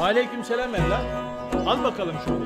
Aleyküm selam evlat. Al bakalım şunu.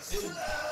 Yes.